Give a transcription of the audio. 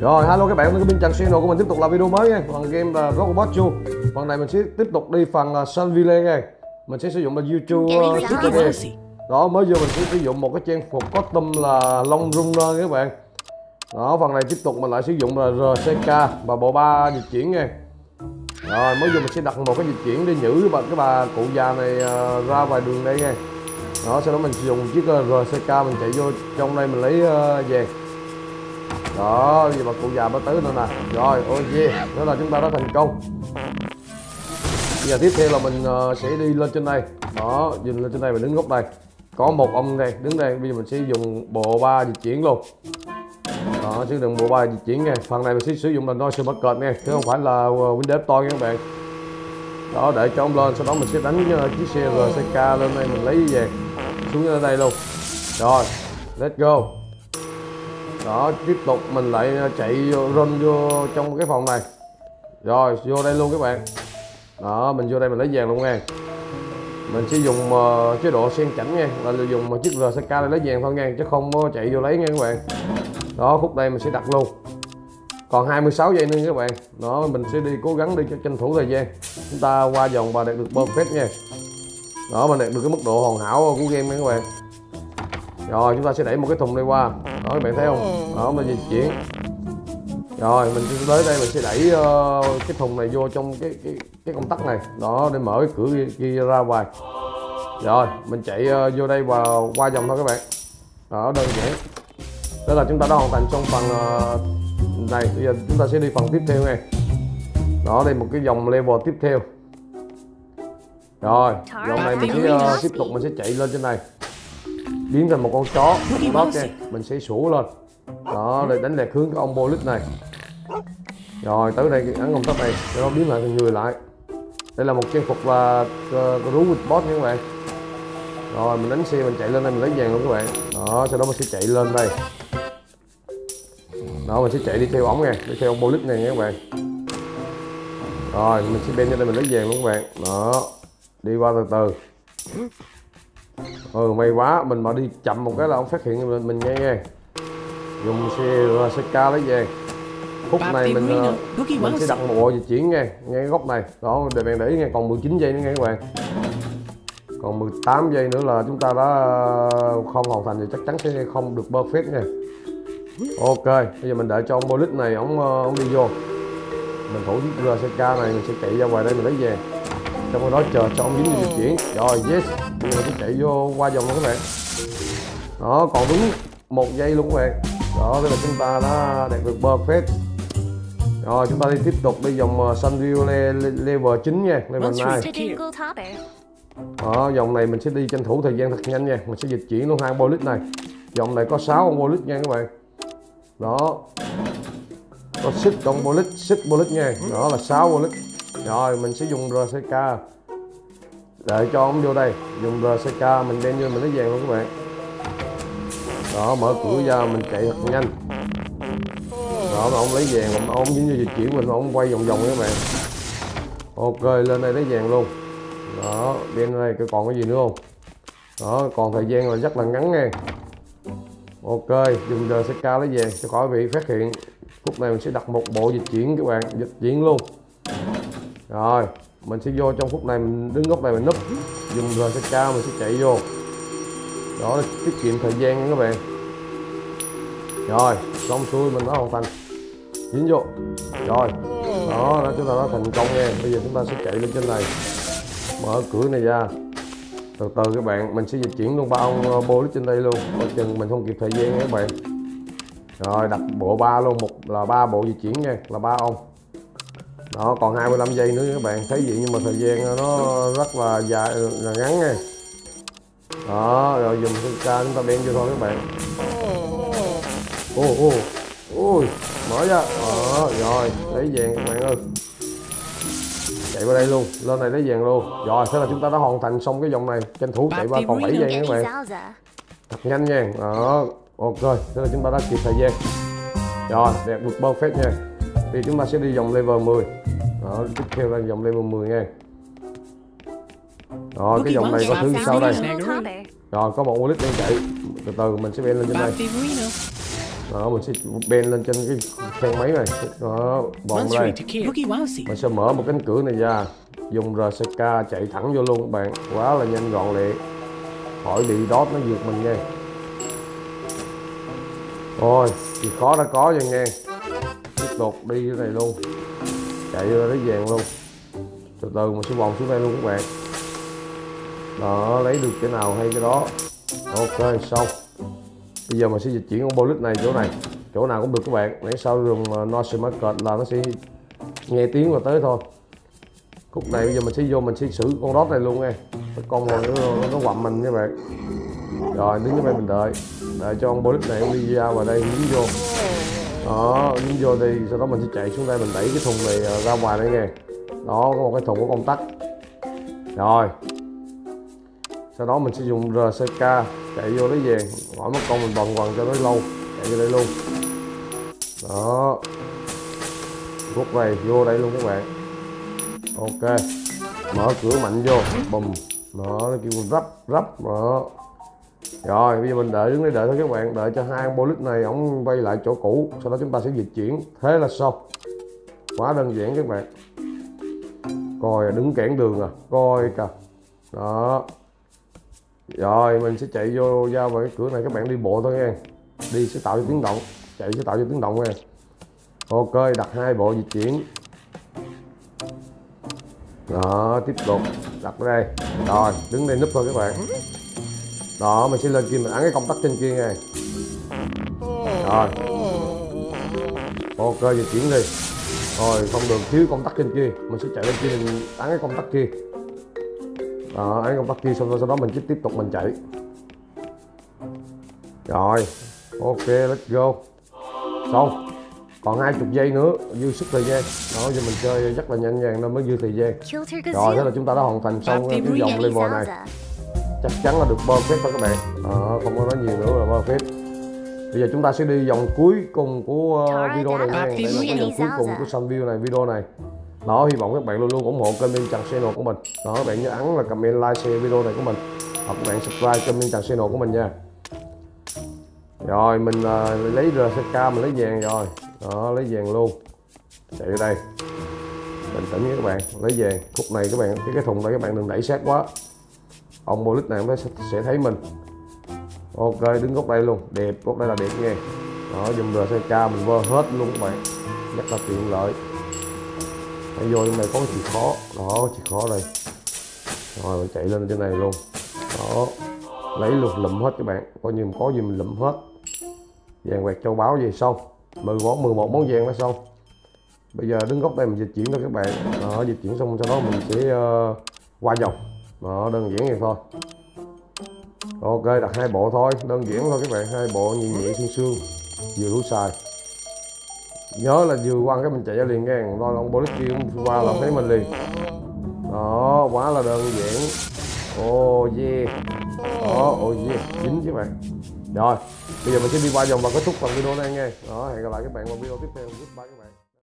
Rồi hello các bạn, mình bên Trần Channel của mình tiếp tục làm video mới nha. Phần game là Robot Chu. Phần này mình sẽ tiếp tục đi phần uh, Sunville nha. Mình sẽ sử dụng là YouTube uh, Đó mới vô mình sẽ sử dụng một cái trang phục custom là Long Runner các bạn. Đó phần này tiếp tục mình lại sử dụng là RCK và bộ ba dịch chuyển nha. Rồi mới vô mình sẽ đặt một cái dịch chuyển để nhử bà, cái bà cụ già này uh, ra vài đường đây nha. Đó sau đó mình sử dụng chiếc uh, RCK mình chạy vô trong đây mình lấy uh, vàng đó gì mà cụ già mới tứ nữa nè. Rồi ôi ok đó là chúng ta đã thành công. Bây giờ tiếp theo là mình uh, sẽ đi lên trên đây đó nhìn lên trên đây mình đứng góc đây có một ông đây đứng đây. Bây giờ mình sẽ dùng bộ ba di chuyển luôn. Đó sử dụng bộ ba di chuyển nha. Phần này mình sẽ sử dụng là noise bucket nha chứ không phải là ờ, windows to nha các bạn. Đó để cho ông lên sau đó mình sẽ đánh ờ, chiếc xe RCK lên đây mình lấy về. Xuống ở đây luôn. Rồi let's go đó tiếp tục mình lại ờ, chạy vô, run vô trong cái phòng này. Rồi vô đây luôn các bạn. Đó mình vô đây mình lấy vàng luôn nha mình sẽ dùng uh, chế độ sen chảnh nha là dùng một chiếc RCK để lấy vàng thôi nha chứ không có chạy vô lấy nha các bạn. Đó khúc đây mình sẽ đặt luôn. Còn 26 giây nữa các bạn. Đó mình sẽ đi cố gắng đi cho tranh thủ thời gian. Chúng ta qua vòng và đạt được perfect nha. Đó mình đạt được cái mức độ hoàn hảo của game nha các bạn. Rồi chúng ta sẽ đẩy một cái thùng này qua đó các bạn thấy không? Đó mình di chuyển. Rồi mình sẽ tới đây mình sẽ đẩy uh, cái thùng này vô trong cái cái cái công tắc này. Đó để mở cái cửa kia, kia ra ngoài. Rồi mình chạy uh, vô đây và qua vòng thôi các bạn. Đó đơn giản. Đó là chúng ta đã hoàn thành trong phần uh, này. Bây giờ chúng ta sẽ đi phần tiếp theo này đó đây một cái dòng level tiếp theo. Rồi dòng này mình sẽ uh, tiếp tục mình sẽ chạy lên trên này biến thành một con chó. Đó nha mình sẽ sủa lên. Đó để đánh lạc hướng cái ông bolit này. Rồi tới đây ấn công tắc này cho nó biến lại thành người lại. Đây là một trang phục là uh, rú with boss nha các bạn. Rồi mình đánh xe mình chạy lên đây mình lấy vàng luôn các bạn. Đó sau đó mình sẽ chạy lên đây. Đó mình sẽ chạy đi theo ống nha đi theo ông bolit này nha các bạn. Rồi mình sẽ bên cho đây mình lấy vàng luôn các bạn. Đó đi qua từ từ ừ may quá mình mà đi chậm một cái là ông phát hiện mình, mình nghe nghe. Dùng xe CK lấy về. Phút này mình uh, mình sẽ đặt một bộ di chuyển nghe cái góc này. Đó để bạn để ý nghe còn 19 giây nữa nghe các bạn. Còn 18 giây nữa là chúng ta đã không hoàn thành thì chắc chắn sẽ không được perfect nha. Ok bây giờ mình đợi cho ông Bolit này ông ông đi vô. Mình thủ chiếc RCK này mình sẽ chạy ra ngoài đây mình lấy về. Trong đó chờ cho ông dính di chuyển. Rồi yes bây giờ sẽ chạy vô qua vòng luôn các bạn. Đó còn đúng một giây luôn các bạn. Đó đây là chúng ta đã đạt được perfect. Rồi chúng ta đi tiếp tục đi vòng Sunview level 9 nha level 9 đó vòng này mình sẽ đi tranh thủ thời gian thật nhanh nha. Mình sẽ dịch chuyển luôn hai bolid này. Vòng này có 6 con bolid nha các bạn. Đó. Có xích con bolid xích bolid nha. Đó là 6 bolid rồi mình sẽ dùng RCK đợi cho ông vô đây. Dùng RCK mình đem vô, mình lấy vàng luôn các bạn? Đó, mở cửa ra, mình chạy thật nhanh. Đó, mà ông lấy vàng mà ông dính vô dịch chuyển mình ông quay vòng vòng các bạn. Ok, lên đây lấy vàng luôn. Đó bên đây còn cái gì nữa không? Đó, còn thời gian là rất là ngắn nha. Ok, dùng RCK lấy vàng cho khỏi bị phát hiện. Phút này mình sẽ đặt một bộ dịch chuyển các bạn, dịch chuyển luôn. Rồi mình sẽ vô trong phút này, mình đứng góc này mình núp, dùng dao sẽ cao mình sẽ chạy vô. Đó tiết kiệm thời gian nha các bạn. Rồi, xong xuôi mình nó hoàn thành. Dính vô. Rồi. Đó đó chúng ta đã thành công nha. Bây giờ chúng ta sẽ chạy lên trên này. Mở cửa này ra. Từ từ các bạn, mình sẽ dịch chuyển luôn ba ông ờ, bô trên đây luôn. Coi chừng mình không kịp thời gian các bạn. Rồi, đặt bộ ba luôn. Một là ba bộ di chuyển nha. Là ba ông đó còn 25 giây nữa các bạn. Thấy vậy nhưng mà thời gian nó rất là dài là ngắn nha. Đó rồi dùng ca chúng ta đem vô thôi các bạn. Ô ô ôi mở ra. Đó rồi lấy vàng các bạn ơi. Chạy qua đây luôn lên này lấy vàng luôn. Rồi thế là chúng ta đã hoàn thành xong cái vòng này. Tranh thủ chạy qua còn 7 giây các bạn. thật nhanh nha. Đó ok thế là chúng ta đã kịp thời gian. Rồi đẹp vượt perfect nha. Thì chúng ta sẽ đi vòng level 10 đó tiếp theo là vòng level 10 nha rồi cái vòng này có thứ sau đây. rồi có một wallet đang chạy. Từ từ mình sẽ bên lên trên đây. đó mình sẽ ben lên trên cái thang máy này. Đó Once đây. mình sẽ mở một cánh cửa này ra. Dùng RCK chạy thẳng vô luôn. Các bạn quá là nhanh gọn lẹ. Khỏi bị đốt nó vượt mình nha rồi thì khó đã có rồi nha tiếp tục đi cái này luôn chạy vô lấy vàng luôn. Từ từ mình sẽ vòng xuống đây luôn các bạn. Đó lấy được cái nào hay cái đó. Ok xong. Bây giờ mình sẽ dịch chuyển con bolit này chỗ này. Chỗ nào cũng được các bạn. Nãy sau dùng ờ, noise market là nó sẽ nghe tiếng và tới thôi. Khúc này bây giờ mình sẽ vô mình sẽ xử con rót này luôn nghe. cái con này nó, nó, nó quặm mình các bạn. Rồi đứng ở đây mình đợi. Đợi cho con bolit này đi ra vào đây nhấn vô đó, nhưng vô thì sau đó mình sẽ chạy xuống đây mình đẩy cái thùng này ờ, ra ngoài đây nghe đó, có một cái thùng có công tắc. Rồi. Sau đó mình sẽ dùng RCK chạy vô lấy vàng hỏi mất con mình vòng quần cho nó lâu, chạy vô đây luôn. Đó. Rút này vô đây luôn các bạn. Ok. Mở cửa mạnh vô. Bùm. Đó, nó kêu rắp rắp, đó rồi, bây giờ mình đợi đứng đây đợi thôi các bạn. Đợi cho hai con này ổng quay lại chỗ cũ, sau đó chúng ta sẽ dịch chuyển. Thế là xong. Quá đơn giản các bạn. Coi, đứng cản đường à. Coi kìa. Đó. Rồi, mình sẽ chạy vô ra vào cái cửa này. Các bạn đi bộ thôi nha. Đi sẽ tạo cho tiếng động. Chạy sẽ tạo cho tiếng động nha. Ok, đặt hai bộ dịch chuyển. Đó, tiếp tục. Đặt ở đây. Rồi, đứng đây núp thôi các bạn đó mình sẽ lên kia mình ấn cái công tắc trên kia nha rồi. Ok dịch chuyển đi. Rồi không được thiếu công tắc trên kia. Mình sẽ chạy lên kia mình ấn cái công tắc kia. Đó ấn công tắc kia xong rồi sau đó mình tiếp tục mình chạy. Rồi. Ok let's go. Xong. Còn hai chục giây nữa dư sức thời gian. Đó giờ mình chơi rất là nhanh nhàng nên mới dư thời gian. Rồi thế là chúng ta đã hoàn thành xong cái dòng Booyah. level này. Chắc chắn là được perfect thôi các bạn. Đó, không có nói nhiều nữa là perfect bây giờ chúng ta sẽ đi vòng cuối cùng của uh, video này nha. đây là cái vòng cuối cùng của Sunview này video này. Đó hy vọng các bạn luôn luôn ủng hộ kênh Minh Trần Channel của mình. Đó các bạn nhớ ấn là comment like share video này của mình. Hoặc các bạn subscribe kênh Minh Trần Channel của mình nha. Rồi mình uh, lấy RCK mình lấy vàng rồi. Đó lấy vàng luôn. Chạy vô đây. Bình tĩnh nha các bạn lấy vàng. Khúc này các bạn cái cái thùng này các bạn đừng đẩy sát quá ông bolix này nó sẽ, thấy mình. Ok đứng góc đây luôn. Đẹp góc đây là đẹp nha. Đó dùng ca mình vơ hết luôn các bạn. Rất là tiện lợi. Hãy vô trong này có chìa khó đó chìa khó đây. Rồi mình chạy lên trên này luôn. Đó. Lấy luôn lụm hết các bạn. Coi như có gì mình lụm hết. Vàng quẹt châu báu về xong. 10 món 11 món vàng đã xong. Bây giờ đứng góc đây mình dịch chuyển thôi các bạn. Đó dịch chuyển xong sau đó mình sẽ uh, qua vòng đó đơn giản vậy thôi. Ok đặt hai bộ thôi. Đơn giản thôi các bạn. Hai bộ nhẹ nhẹ xương xương vừa đủ xài. Nhớ là vừa qua cái mình chạy ra liền nghe lo ông bố kia cũng qua là thấy mình liền. Đó quá là đơn giản. Oh yeah. Đó oh yeah. Dính chứ bạn. Rồi bây giờ mình sẽ đi qua vòng và kết thúc phần video này nghe, đó hẹn gặp lại các bạn vào video tiếp theo. Goodbye các bạn.